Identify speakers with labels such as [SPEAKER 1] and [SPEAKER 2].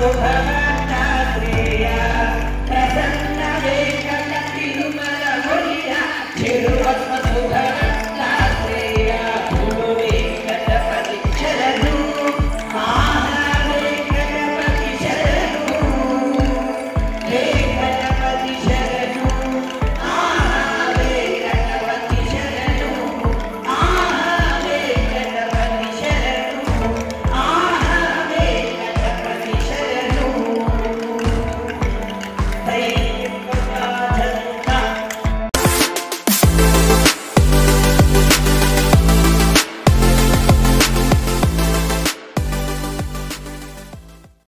[SPEAKER 1] Superman.